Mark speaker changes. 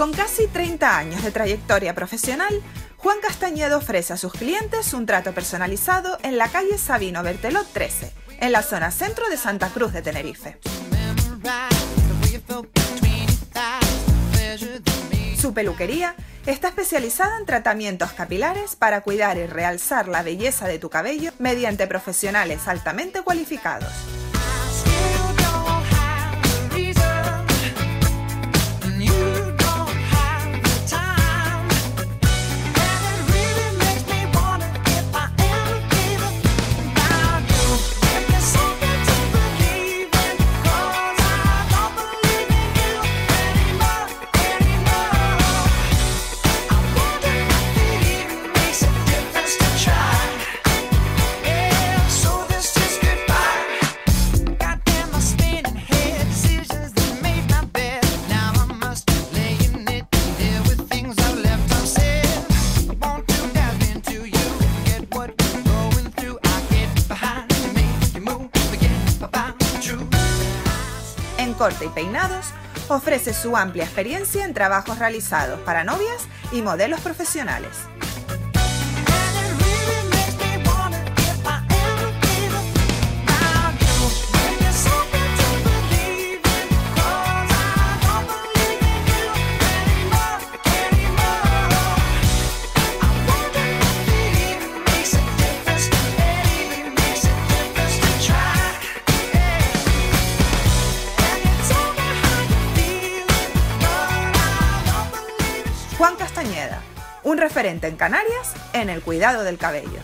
Speaker 1: Con casi 30 años de trayectoria profesional, Juan Castañedo ofrece a sus clientes un trato personalizado en la calle Sabino Bertelot 13, en la zona centro de Santa Cruz de Tenerife. Su peluquería está especializada en tratamientos capilares para cuidar y realzar la belleza de tu cabello mediante profesionales altamente cualificados. Corte y peinados, ofrece su amplia experiencia en trabajos realizados para novias y modelos profesionales. Juan Castañeda, un referente en Canarias en el cuidado del cabello.